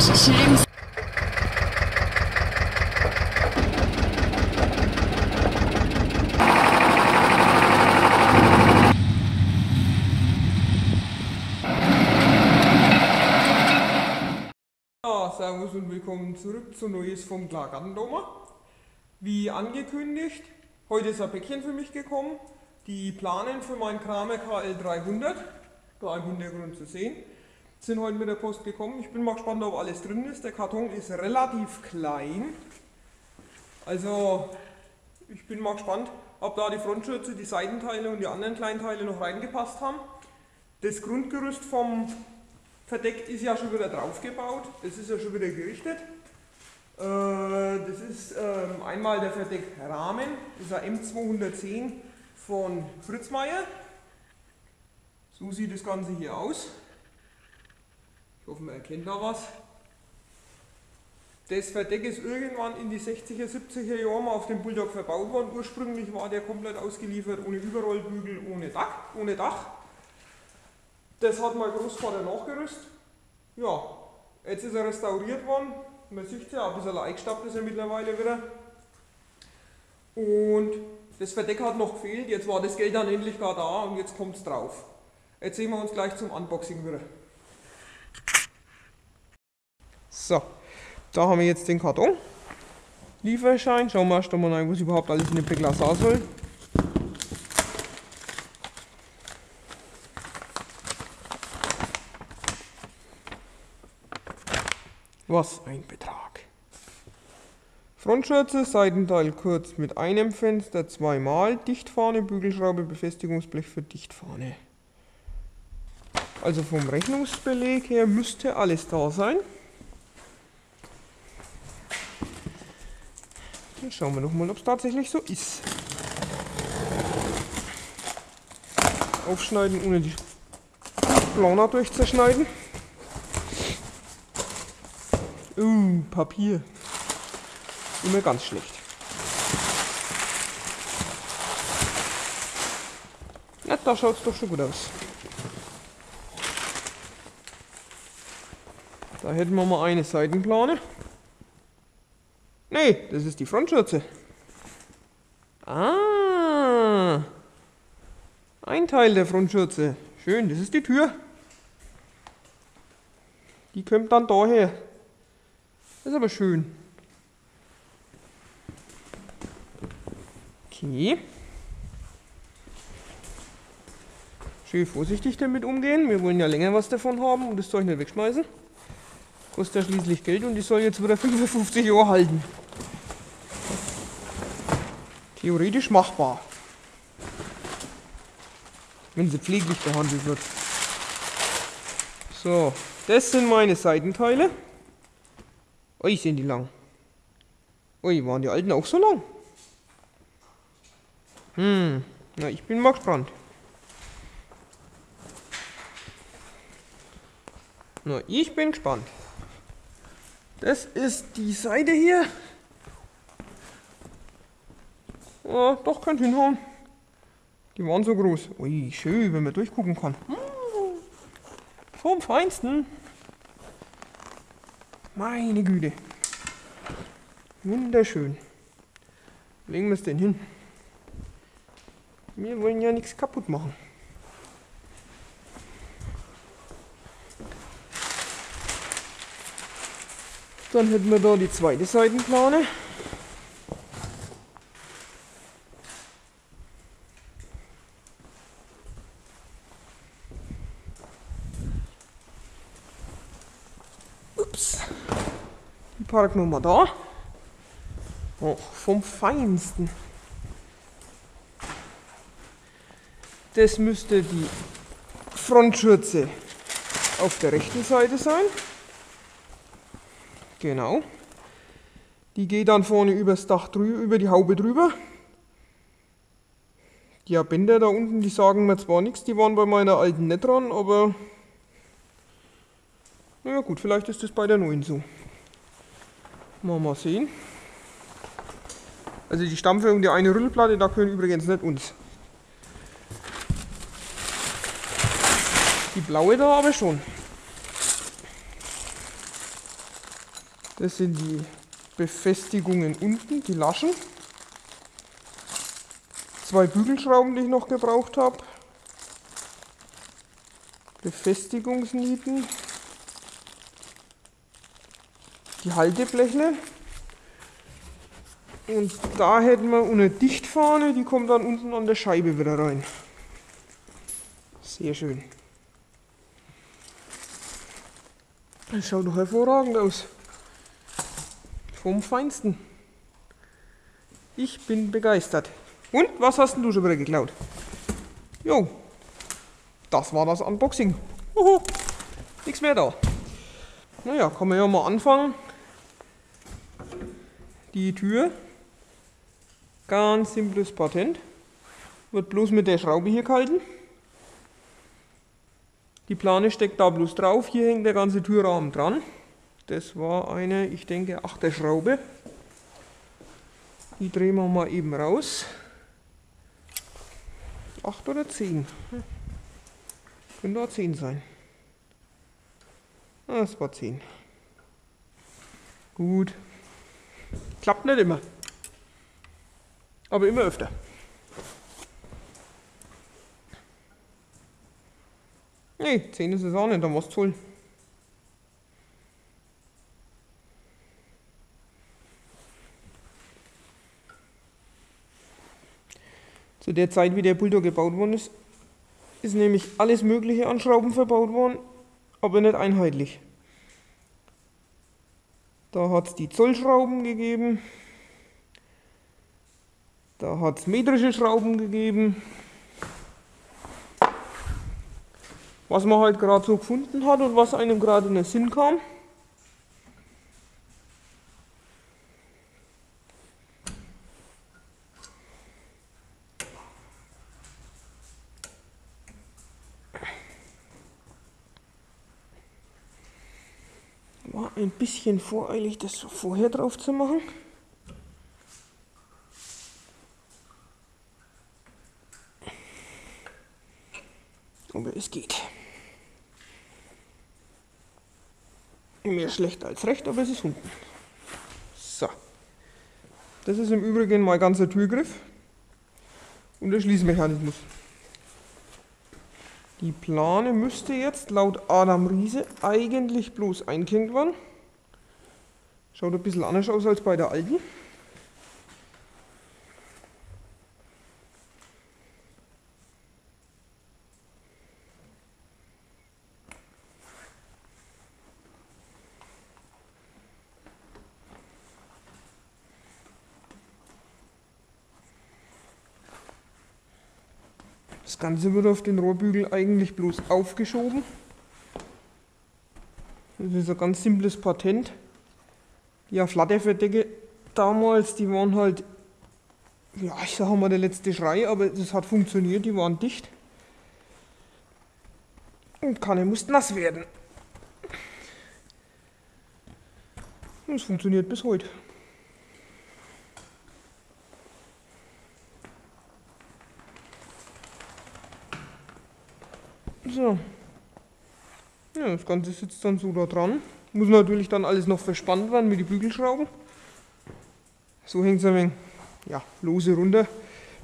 shooting Ja, servus und willkommen zurück zu Neues vom Klagandomer. Wie angekündigt, heute ist ein Päckchen für mich gekommen. Die Planen für meinen Kramer KL 300, da im Hintergrund zu sehen, sind heute mit der Post gekommen. Ich bin mal gespannt, ob alles drin ist. Der Karton ist relativ klein. Also, ich bin mal gespannt, ob da die Frontschürze, die Seitenteile und die anderen kleinen Teile noch reingepasst haben. Das Grundgerüst vom Verdeckt ist ja schon wieder draufgebaut. Das ist ja schon wieder gerichtet. Äh, Das ist ähm, einmal der Verdeckrahmen, das ist ein M210 von Fritz Meier. So sieht das Ganze hier aus. Ich hoffe, man erkennt da was. Das Verdeck ist irgendwann in die 60er, 70er Jahre mal auf dem Bulldog verbaut worden. Ursprünglich war der komplett ausgeliefert, ohne Überrollbügel, ohne Dach. Ohne Dach. Das hat mein Großvater nachgerüstet. Ja, jetzt ist er restauriert worden. Man sieht ja, ein bisschen eingestappt ist er mittlerweile wieder. Und das Verdeck hat noch gefehlt. Jetzt war das Geld dann endlich gar da und jetzt kommt es drauf. Jetzt sehen wir uns gleich zum Unboxing wieder. So, da haben wir jetzt den Karton. Lieferschein. Schauen wir erst einmal rein, was überhaupt alles in dem Päckler sein soll. Was ein Betrag. Frontschürze, Seitenteil kurz mit einem Fenster, zweimal, Dichtfahne, Bügelschraube, Befestigungsblech für Dichtfahne. Also vom Rechnungsbeleg her müsste alles da sein. Dann schauen wir nochmal, ob es tatsächlich so ist. Aufschneiden, ohne die Planer durchzuschneiden. Uh, Papier. Immer ganz schlecht. Ja, da schaut es doch schon gut aus. Da hätten wir mal eine Seitenplane. Nee, das ist die Frontschürze. Ah. Ein Teil der Frontschürze. Schön, das ist die Tür. Die kommt dann daher. Ist aber schön. Okay. Schön vorsichtig damit umgehen. Wir wollen ja länger was davon haben und das Zeug nicht wegschmeißen. Kostet ja schließlich Geld und die soll jetzt wieder 55 Jahre halten. Theoretisch machbar. Wenn sie pfleglich behandelt wird. So, das sind meine Seitenteile. Ui, sind die lang. Ui, waren die alten auch so lang? Hm, na, ich bin mal gespannt. Na, ich bin gespannt. Das ist die Seite hier. Ja, doch, könnte hinhauen. Die waren so groß. Ui, schön, wenn man durchgucken kann. Hm, vom Feinsten. Meine Güte. Wunderschön. Legen wir es denn hin? Wir wollen ja nichts kaputt machen. Dann hätten wir da die zweite Seitenplane. Parken wir mal da. Oh, vom Feinsten. Das müsste die Frontschürze auf der rechten Seite sein. Genau. Die geht dann vorne übers Dach drüber, über die Haube drüber. Die Bänder da unten, die sagen mir zwar nichts, die waren bei meiner alten nicht dran, aber na ja, gut, vielleicht ist das bei der neuen so. Mal mal sehen. Also die Stammführung, die eine Rüllplatte, da können übrigens nicht uns. Die blaue da aber schon. Das sind die Befestigungen unten, die Laschen. Zwei Bügelschrauben, die ich noch gebraucht habe. Befestigungsnieten. Die Halteblechle. Und da hätten wir eine Dichtfahne, die kommt dann unten an der Scheibe wieder rein. Sehr schön. Das schaut doch hervorragend aus. Vom Feinsten. Ich bin begeistert. Und, was hast denn du schon wieder geklaut? Jo, das war das Unboxing. Nichts mehr da. Naja, kann man ja mal anfangen. Die Tür, ganz simples Patent, wird bloß mit der Schraube hier gehalten. Die Plane steckt da bloß drauf, hier hängt der ganze Türrahmen dran. Das war eine, ich denke, achte Schraube. Die drehen wir mal eben raus. Acht oder zehn? Hm. Könnte auch zehn sein. Ah, das war zehn. Gut. Klappt nicht immer. Aber immer öfter. Nee, 10 ist es auch nicht, dann was toll. Zu der Zeit, wie der Bulldog gebaut worden ist, ist nämlich alles Mögliche an Schrauben verbaut worden, aber nicht einheitlich. Da hat es die Zollschrauben gegeben, da hat es metrische Schrauben gegeben, was man halt gerade so gefunden hat und was einem gerade in den Sinn kam. War ein bisschen voreilig, das vorher drauf zu machen. Aber es geht. Mehr schlecht als recht, aber es ist unten. So. Das ist im Übrigen mein ganzer Türgriff und der Schließmechanismus. Die Plane müsste jetzt laut Adam Riese eigentlich bloß eingehängt werden. Schaut ein bisschen anders aus als bei der alten. Das Ganze wird auf den Rohrbügel eigentlich bloß aufgeschoben. Das ist ein ganz simples Patent. Die Flatterverdecke damals, die waren halt, ja, ich sage mal der letzte Schrei, aber das hat funktioniert, die waren dicht. Und keine musste nass werden. Und es funktioniert bis heute. So. Ja, das Ganze sitzt dann so da dran. Muss natürlich dann alles noch verspannt werden mit den Bügelschrauben. So hängt es ein wenig ja, lose runter.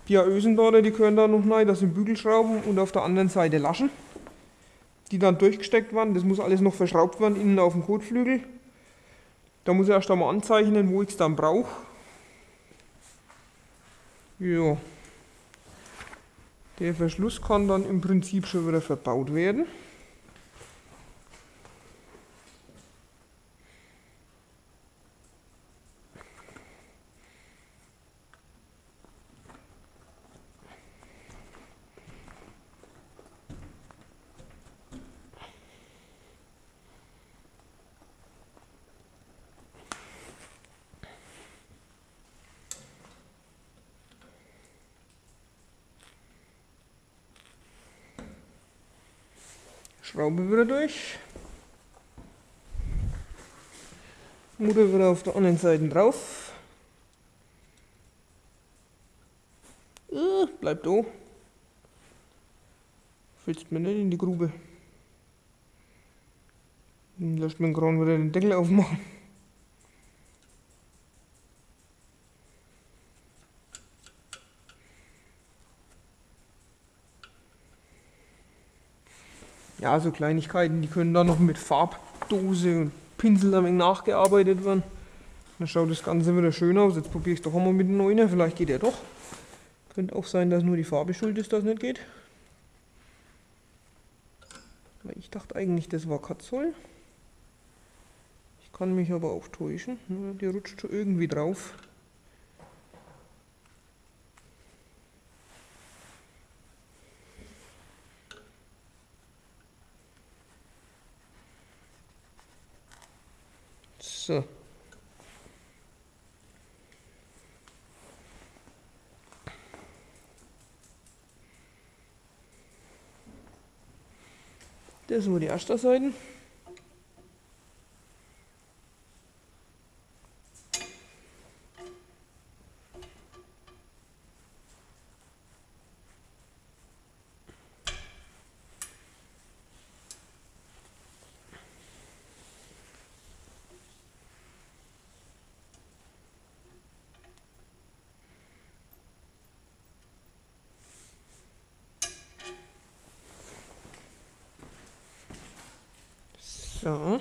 Die Ösen da, die gehören da noch rein, das sind Bügelschrauben und auf der anderen Seite Laschen, die dann durchgesteckt werden. Das muss alles noch verschraubt werden, innen auf dem Kotflügel. Da muss ich erst einmal anzeichnen, wo ich es dann brauche. Ja. Der Verschluss kann dann im Prinzip schon wieder verbaut werden. Schraube wieder durch. Mutter wieder auf der anderen Seite drauf. Äh, bleibt da. Fällst mir nicht in die Grube. Dann lässt man gerade wieder den Deckel aufmachen. Ja, so Kleinigkeiten, die können dann noch mit Farbdose und Pinsel ein wenig nachgearbeitet werden. Dann schaut das Ganze wieder schön aus. Jetzt probiere ich es doch einmal mit dem 9 Vielleicht geht er doch. Könnte auch sein, dass nur die Farbe schuld ist, dass es nicht geht. Ich dachte eigentlich, das war Katzol. Ich kann mich aber auch täuschen. Die rutscht schon irgendwie drauf. So. Das war die erste Seite. So.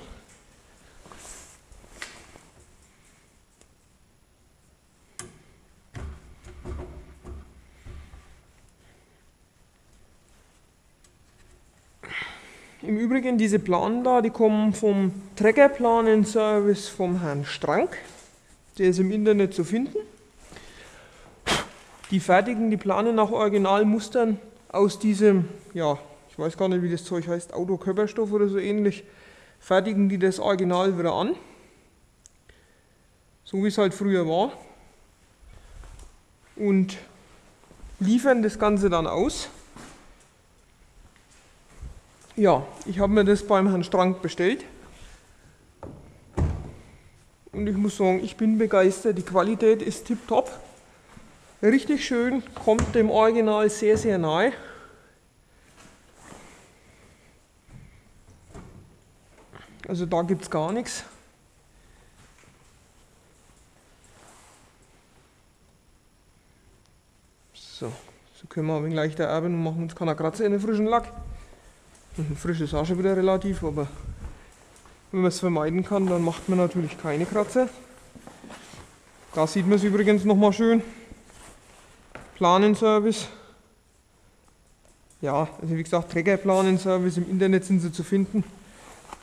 Im Übrigen, diese Planen da, die kommen vom Trägerplanenservice vom Herrn Strank. Der ist im Internet zu finden. Die fertigen die Plane nach Originalmustern aus diesem, ja, ich weiß gar nicht, wie das Zeug heißt, Autokörperstoff oder so ähnlich fertigen die das Original wieder an, so wie es halt früher war, und liefern das Ganze dann aus. Ja, ich habe mir das beim Herrn Strank bestellt. Und ich muss sagen, ich bin begeistert. Die Qualität ist tipptopp. Richtig schön, kommt dem Original sehr, sehr nahe. Also da gibt es gar nichts. So, so können wir aber gleich der erben und machen uns keine Kratzer in den frischen Lack. Und frisch ist auch schon wieder relativ, aber wenn man es vermeiden kann, dann macht man natürlich keine Kratzer. Da sieht man es übrigens nochmal schön. Planenservice. Ja, also wie gesagt, Trägerplanenservice im Internet sind sie zu finden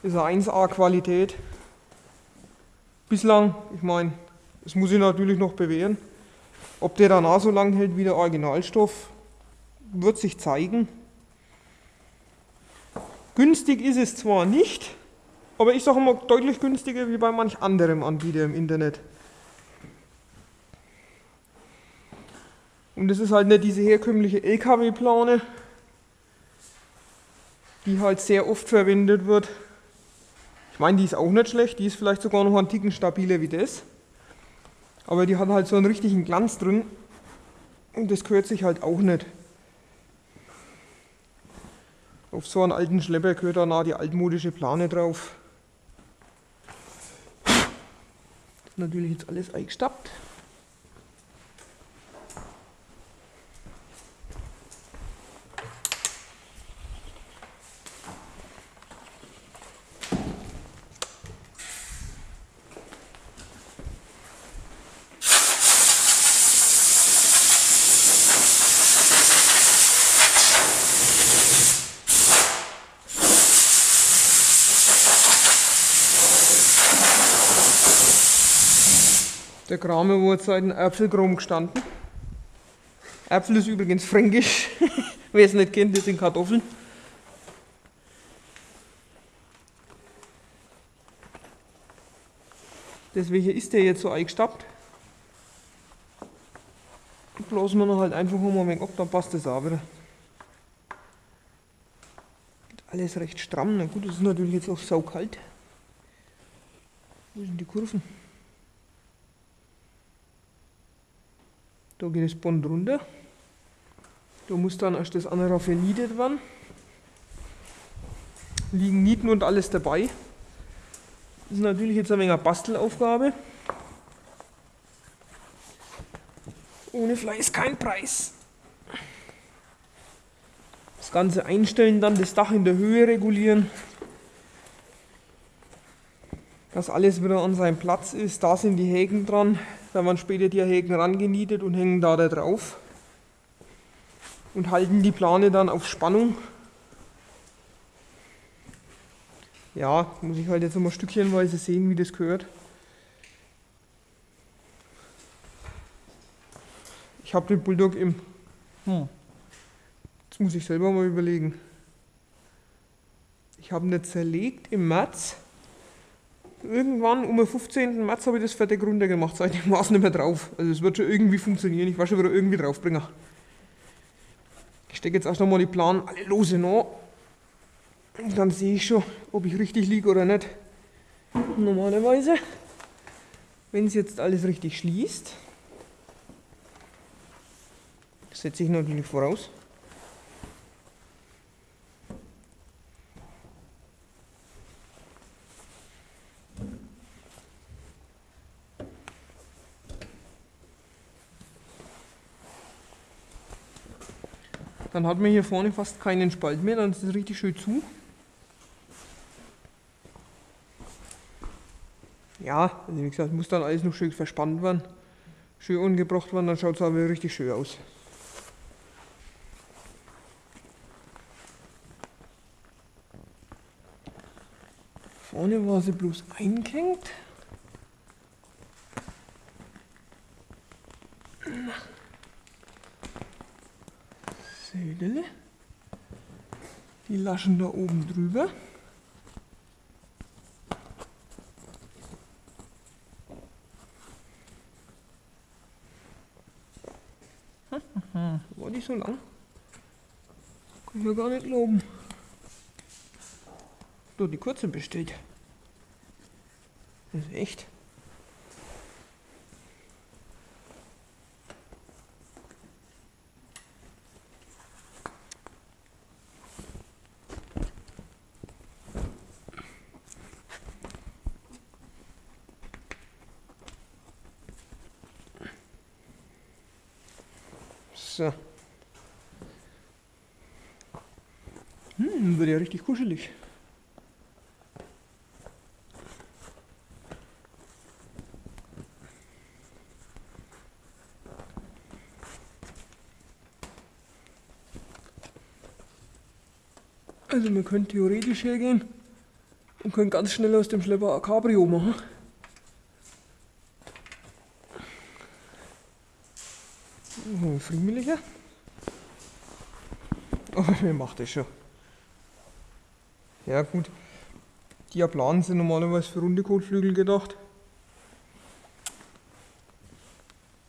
ist eine 1A Qualität. Bislang, ich meine, das muss ich natürlich noch bewähren. Ob der danach so lang hält wie der Originalstoff, wird sich zeigen. Günstig ist es zwar nicht, aber ich sage immer deutlich günstiger wie bei manch anderem Anbieter im Internet. Und das ist halt nicht diese herkömmliche LKW-Plane, die halt sehr oft verwendet wird, meine, die ist auch nicht schlecht, die ist vielleicht sogar noch einen Ticken stabiler wie das. Aber die hat halt so einen richtigen Glanz drin und das gehört sich halt auch nicht. Auf so einen alten Schlepper gehört da nah die altmodische Plane drauf. Natürlich jetzt alles eingestappt. Krame wurde seit einem Äpfelkrom gestanden. Äpfel ist übrigens fränkisch. Wer es nicht kennt, das sind Kartoffeln. Deswegen ist der jetzt so eingestappt. Blasen wir noch halt einfach mal ein ab, dann passt das auch wieder. Alles recht stramm. Na gut, es ist natürlich jetzt auch saukalt. Wo sind die Kurven? Da geht das Band runter. Da muss dann erst das andere vernietet werden. Liegen Nieten und alles dabei. Das ist natürlich jetzt ein wenig eine Bastelaufgabe. Ohne Fleiß kein Preis. Das Das Ganze einstellen, dann das Dach in der Höhe regulieren. Dass alles wieder an seinem Platz ist. Da sind die Häken dran. Da werden später die Häken rangenietet und hängen da, da drauf. Und halten die Plane dann auf Spannung. Ja, muss ich halt jetzt nochmal stückchenweise sehen, wie das gehört. Ich habe den Bulldog im. Hm. Jetzt muss ich selber mal überlegen. Ich habe ihn jetzt zerlegt im März. Irgendwann um den 15. März habe ich das fertig runtergemacht. Seitdem war es nicht mehr drauf. Also es wird schon irgendwie funktionieren. Ich war schon wieder irgendwie draufbringen. Ich stecke jetzt erst nochmal die Plan alle lose nach. Und dann sehe ich schon, ob ich richtig liege oder nicht. Normalerweise, wenn es jetzt alles richtig schließt, setze ich natürlich voraus. Dann hat man hier vorne fast keinen Spalt mehr, dann ist es richtig schön zu. Ja, also wie gesagt, muss dann alles noch schön verspannt werden, schön ungebracht werden, dann schaut es aber richtig schön aus. Vorne war sie bloß eingehängt. Sädele. Die laschen da oben drüber. War die so lang? Kann ich mir gar nicht glauben. Nur die kurze bestellt. Das ist echt. So. Hm, wird ja richtig kuschelig. Also wir können theoretisch hergehen und können ganz schnell aus dem Schlepper ein Cabrio machen. Friemeliger. Oh, wer macht das schon? Ja gut, die Planen sind normalerweise für runde Kotflügel gedacht.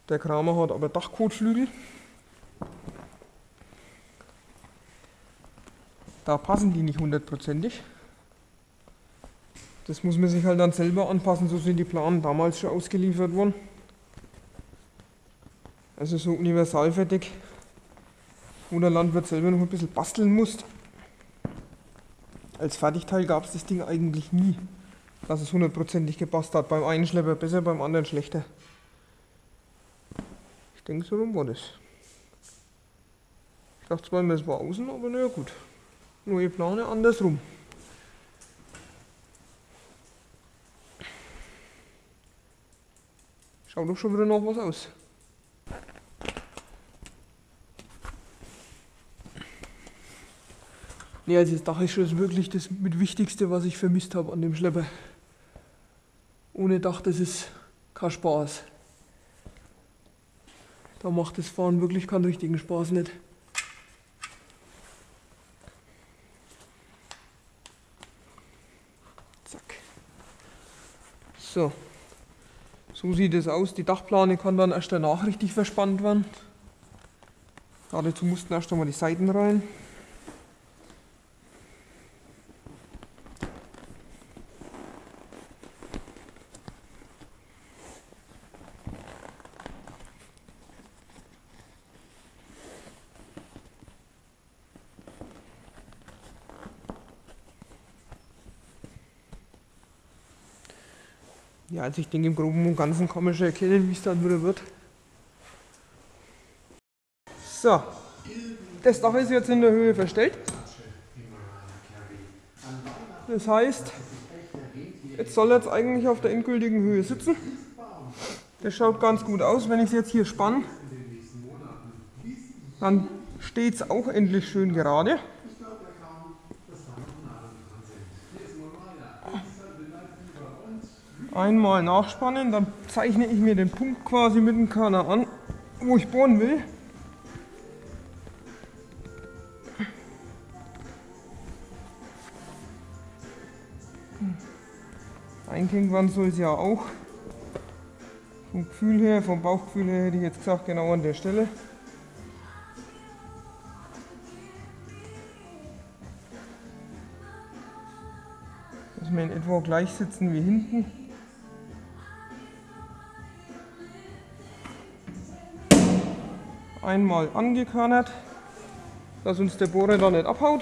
Der Kramer hat aber Dachkotflügel. Da passen die nicht hundertprozentig. Das muss man sich halt dann selber anpassen, so sind die Planen damals schon ausgeliefert worden. Also so universalfertig, wo der Landwirt selber noch ein bisschen basteln muss. Als Fertigteil gab es das Ding eigentlich nie, dass es hundertprozentig gepasst hat. Beim einen Schlepper besser, beim anderen schlechter. Ich denke, so rum war das. Ich dachte zwar immer, es war außen, aber naja gut. Neue Plane andersrum. Schaut doch schon wieder noch was aus. Nee, also das Dach ist schon wirklich das mit Wichtigste, was ich vermisst habe an dem Schlepper. Ohne Dach, das ist kein Spaß. Da macht das Fahren wirklich keinen richtigen Spaß nicht. Zack. So. So sieht es aus. Die Dachplane kann dann erst danach richtig verspannt werden. Dazu mussten erst einmal die Seiten rein. Ja, also ich denke im Groben und Ganzen kann man schon erkennen, wie es dann wieder wird. So, Das Dach ist jetzt in der Höhe verstellt. Das heißt, jetzt soll jetzt eigentlich auf der endgültigen Höhe sitzen. Das schaut ganz gut aus. Wenn ich es jetzt hier spanne, dann steht es auch endlich schön gerade. Einmal nachspannen, dann zeichne ich mir den Punkt quasi mit dem Körner an, wo ich bohren will. Einklinkwand soll es ja auch. Vom Gefühl her, vom Bauchgefühl her hätte ich jetzt gesagt, genau an der Stelle. Dass wir in etwa gleich sitzen wie hinten. Einmal angekörnert, dass uns der Bohrer da nicht abhaut.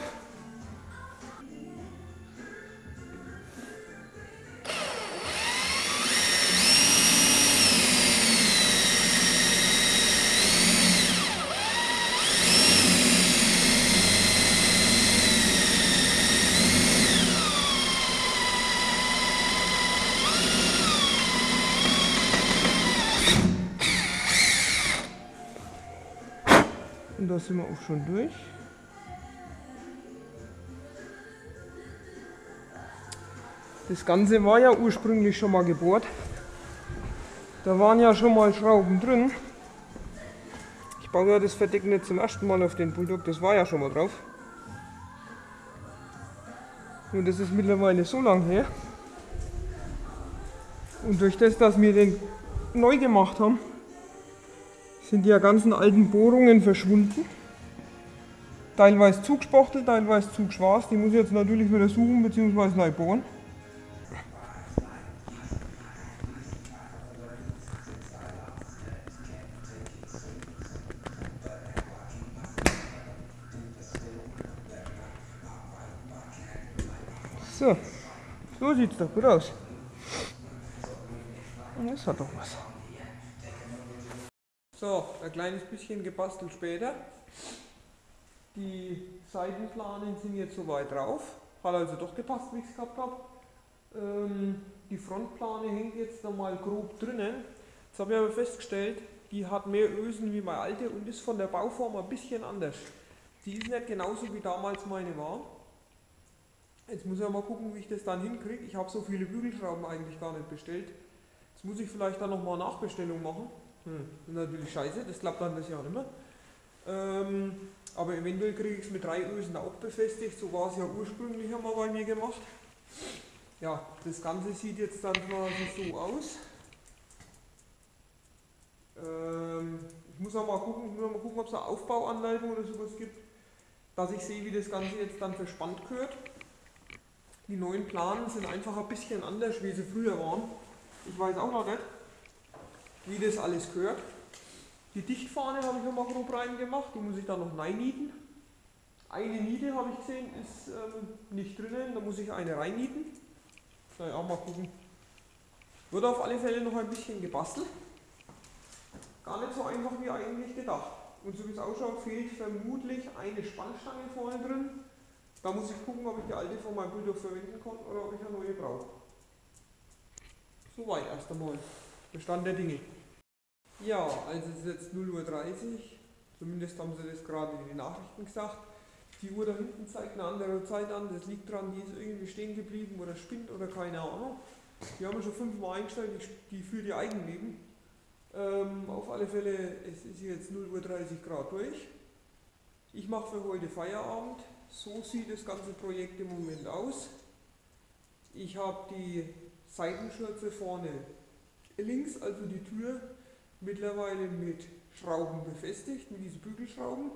Und da sind wir auch schon durch. Das Ganze war ja ursprünglich schon mal gebohrt. Da waren ja schon mal Schrauben drin. Ich baue ja das Verdeck nicht zum ersten Mal auf den Bulldog, das war ja schon mal drauf. Und das ist mittlerweile so lang her. Und durch das, dass wir den neu gemacht haben, sind die ganzen alten Bohrungen verschwunden. Teilweise zugespachtelt, teilweise zugeschwarzt. Die muss ich jetzt natürlich wieder suchen bzw. neu bohren. So, so sieht's doch gut aus. Und das hat doch was. So, ein kleines bisschen gebastelt später. Die Seitenplanen sind jetzt soweit drauf. Hat also doch gepasst, wie ich es gehabt habe. Ähm, die Frontplane hängt jetzt nochmal grob drinnen. Jetzt habe ich aber festgestellt, die hat mehr Ösen wie meine alte und ist von der Bauform ein bisschen anders. Die ist nicht genauso wie damals meine war. Jetzt muss ich mal gucken, wie ich das dann hinkriege. Ich habe so viele Bügelschrauben eigentlich gar nicht bestellt. Jetzt muss ich vielleicht dann nochmal Nachbestellung machen. Hm, natürlich scheiße, das klappt dann das Jahr nicht mehr. Ähm, aber eventuell kriege ich es mit drei Ösen auch befestigt, so war es ja ursprünglich einmal bei mir gemacht. Ja, das Ganze sieht jetzt dann quasi so aus. Ähm, ich muss auch mal gucken, mal gucken ob es eine Aufbauanleitung oder sowas gibt, dass ich sehe, wie das Ganze jetzt dann verspannt gehört. Die neuen Planen sind einfach ein bisschen anders, wie sie früher waren. Ich weiß auch noch nicht wie das alles gehört. Die Dichtfahne habe ich nochmal grob reingemacht, die muss ich dann noch reinnieten. Eine Niete habe ich gesehen, ist ähm, nicht drinnen, da muss ich eine reinnieten. Naja, mal gucken. Wird auf alle Fälle noch ein bisschen gebastelt. Gar nicht so einfach wie eigentlich gedacht. Und so wie es ausschaut, fehlt vermutlich eine Spannstange vorne drin. Da muss ich gucken, ob ich die alte von meinem Bulldog verwenden kann oder ob ich eine neue brauche. Soweit erst einmal. Bestand der Dinge. Ja, also es ist jetzt 0.30 Uhr, zumindest haben sie das gerade in den Nachrichten gesagt. Die Uhr da hinten zeigt eine andere Zeit an, das liegt daran, die ist irgendwie stehen geblieben oder spinnt oder keine Ahnung. Die haben wir schon fünfmal eingestellt, die, für die Eigenleben. Ähm, auf alle Fälle, es ist jetzt 0.30 Uhr Grad durch. Ich mache für heute Feierabend. So sieht das ganze Projekt im Moment aus. Ich habe die Seitenschürze vorne links, also die Tür, mittlerweile mit Schrauben befestigt, mit diesen Bügelschrauben.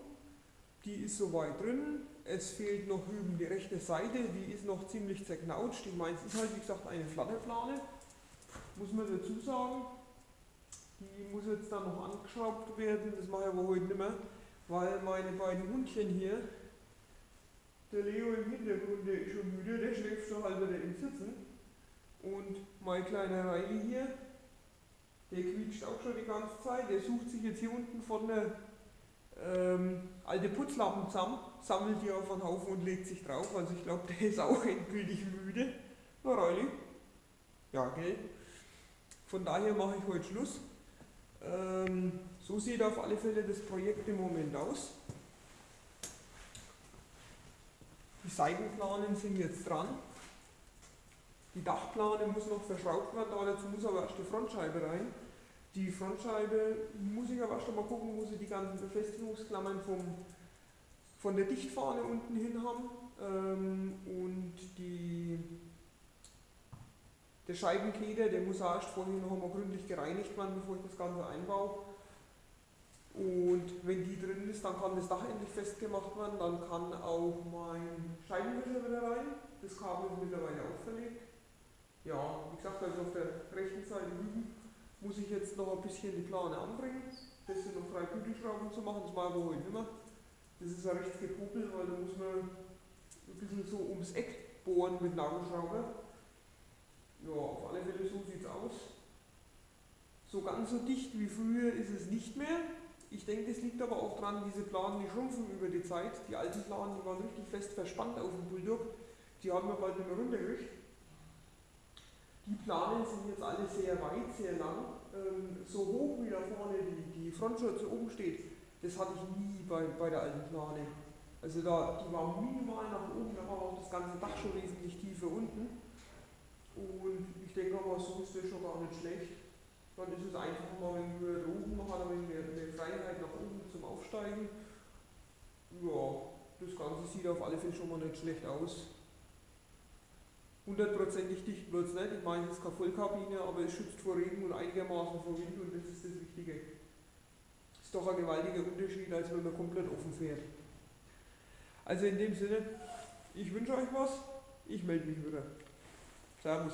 Die ist soweit drin. Es fehlt noch hüben die rechte Seite, die ist noch ziemlich zerknautscht. Ich meine, es ist halt wie gesagt eine Flatterplane, muss man dazu sagen. Die muss jetzt dann noch angeschraubt werden, das mache ich aber heute nicht mehr, weil meine beiden Hundchen hier, der Leo im Hintergrund, der ist schon müde, der schläft schon halb wieder im Sitzen. Und mein kleiner Reini hier, der quietscht auch schon die ganze Zeit. Der sucht sich jetzt hier unten von der ähm, alte Putzlappen zusammen, sammelt die auf einen Haufen und legt sich drauf. Also ich glaube, der ist auch endgültig müde. Na Reuli? Ja, gell? Von daher mache ich heute Schluss. Ähm, so sieht auf alle Fälle das Projekt im Moment aus. Die Seitenplanen sind jetzt dran. Die Dachplane muss noch verschraubt werden, dazu muss aber erst die Frontscheibe rein. Die Frontscheibe muss ich aber erst mal gucken, wo sie die ganzen Befestigungsklammern vom, von der Dichtfahne unten hin haben. Ähm, und die, der Scheibenkeder, der muss erst vorher noch einmal gründlich gereinigt werden, bevor ich das Ganze einbaue. Und wenn die drin ist, dann kann das Dach endlich festgemacht werden, dann kann auch mein Scheibenwischer wieder rein. Das Kabel ist mittlerweile auch verlegt. Ja, wie gesagt, also auf der rechten Seite üben muss ich jetzt noch ein bisschen die Plane anbringen. Das sind noch drei Bügelschrauben zu machen, das machen wir heute nicht mehr. Das ist ein rechts gepopelt, weil da muss man ein bisschen so ums Eck bohren mit Nagelschraube. Ja, auf alle Fälle so sieht es aus. So ganz so dicht wie früher ist es nicht mehr. Ich denke, das liegt aber auch daran, diese Planen, die schrumpfen über die Zeit. Die alten Planen, die waren richtig fest verspannt auf dem Bulldog. Die haben wir bald nicht mehr runtergekriegt. Die Planen sind jetzt alle sehr weit, sehr lang. Ähm, so hoch wie da vorne die, die Frontschürze oben steht, das hatte ich nie bei, bei der alten Plane. Also da, die war minimal nach oben, da war auch das ganze Dach schon wesentlich tiefer unten. Und ich denke aber, so ist das schon gar nicht schlecht. Dann ist es einfach mal, wenn wir oben noch hat, wenn wir mehr Freiheit nach oben zum Aufsteigen. Ja, das Ganze sieht auf alle Fälle schon mal nicht schlecht aus. Hundertprozentig dicht wird es nicht. Ich meine, es ist keine Vollkabine, aber es schützt vor Regen und einigermaßen vor Wind und das ist das Wichtige. Ist doch ein gewaltiger Unterschied, als wenn man komplett offen fährt. Also in dem Sinne, ich wünsche euch was, ich melde mich wieder. Servus.